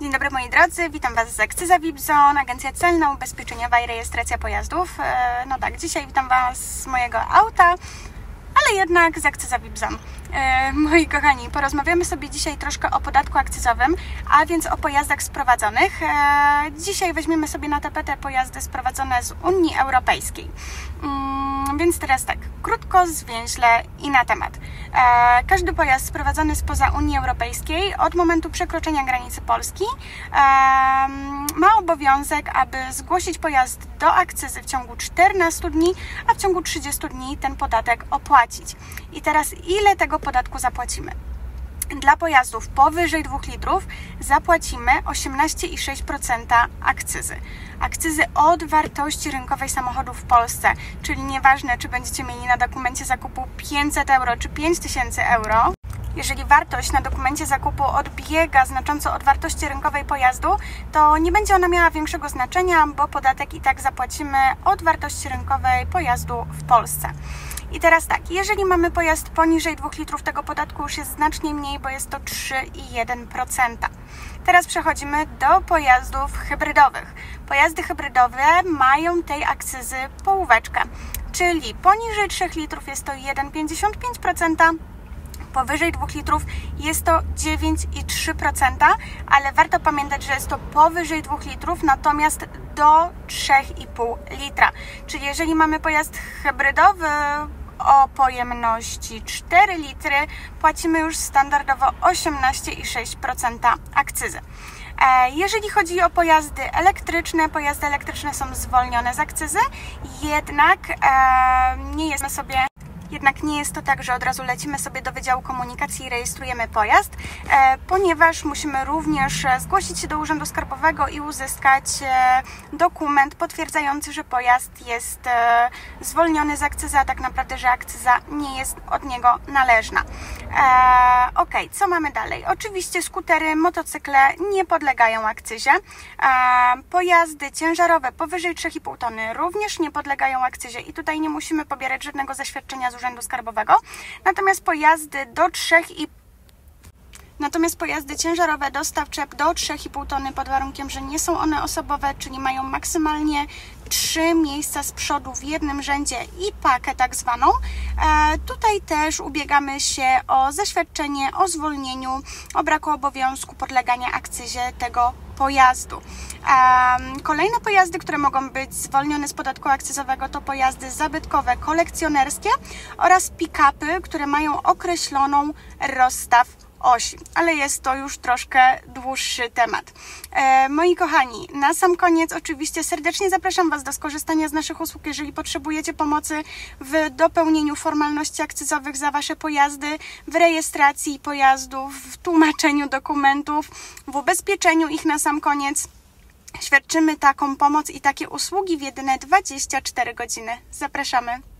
Dzień dobry moi drodzy, witam Was z Akcyza Vipzone, agencja celna, ubezpieczeniowa i rejestracja pojazdów. E, No tak, dzisiaj witam Was z mojego auta, ale jednak z Akcyza Vipzone. E, Moi kochani, porozmawiamy sobie dzisiaj troszkę o podatku akcyzowym, a więc o pojazdach sprowadzonych. E, Dzisiaj weźmiemy sobie na tapetę pojazdy sprowadzone z Unii Europejskiej. Mm, Więc teraz tak, krótko, zwięźle i na temat. E, Każdy pojazd sprowadzony spoza Unii Europejskiej od momentu przekroczenia granicy Polski ma obowiązek, aby zgłosić pojazd do akcyzy w ciągu 14 dni, a w ciągu 30 dni ten podatek opłacić. I teraz ile tego podatku zapłacimy? Dla pojazdów powyżej 2 litrów zapłacimy 18,6% akcyzy. Akcyzy od wartości rynkowej samochodu w Polsce, czyli nieważne, czy będziecie mieli na dokumencie zakupu 500 euro czy 5000 euro. Jeżeli wartość na dokumencie zakupu odbiega znacząco od wartości rynkowej pojazdu, to nie będzie ona miała większego znaczenia, bo podatek i tak zapłacimy od wartości rynkowej pojazdu w Polsce. I teraz tak, jeżeli mamy pojazd poniżej 2 litrów, tego podatku już jest znacznie mniej, bo jest to 3,1%. Teraz przechodzimy do pojazdów hybrydowych. Pojazdy hybrydowe mają tej akcyzy połóweczkę, czyli poniżej 3 litrów jest to 1,55%, powyżej 2 litrów jest to 9,3%, ale warto pamiętać, że jest to powyżej 2 litrów, natomiast do 3,5 litra. Czyli jeżeli mamy pojazd hybrydowy o pojemności 4 litry, płacimy już standardowo 18,6% akcyzy. E, Jeżeli chodzi o pojazdy elektryczne, pojazdy elektryczne są zwolnione z akcyzy, jednak e, nie jest sobie jednak nie jest to tak, że od razu lecimy sobie do Wydziału Komunikacji i rejestrujemy pojazd, e, ponieważ musimy również e, zgłosić się do Urzędu Skarbowego i uzyskać e, dokument potwierdzający, że pojazd jest zwolniony z akcyzy, a tak naprawdę, że akcyza nie jest od niego należna. Ok, co mamy dalej? Oczywiście skutery, motocykle nie podlegają akcyzie. Pojazdy ciężarowe powyżej 3,5 tony również nie podlegają akcyzie i tutaj nie musimy pobierać żadnego zaświadczenia z Urzędu Skarbowego. Natomiast pojazdy do 3,5 Natomiast pojazdy ciężarowe dostawcze do 3,5 tony pod warunkiem, że nie są one osobowe, czyli mają maksymalnie 3 miejsca z przodu w jednym rzędzie i pakę tak zwaną. E, tutaj też ubiegamy się o zaświadczenie o zwolnieniu, o braku obowiązku podlegania akcyzie tego pojazdu. Kolejne pojazdy, które mogą być zwolnione z podatku akcyzowego to pojazdy zabytkowe, kolekcjonerskie oraz pick-upy, które mają określoną rozstaw osi, ale jest to już troszkę dłuższy temat. E, moi kochani, na sam koniec oczywiście serdecznie zapraszam Was do skorzystania z naszych usług, jeżeli potrzebujecie pomocy w dopełnieniu formalności akcyzowych za Wasze pojazdy, w rejestracji pojazdów, w tłumaczeniu dokumentów, w ubezpieczeniu ich na sam koniec. Świadczymy taką pomoc i takie usługi w jedyne 24 godziny. Zapraszamy.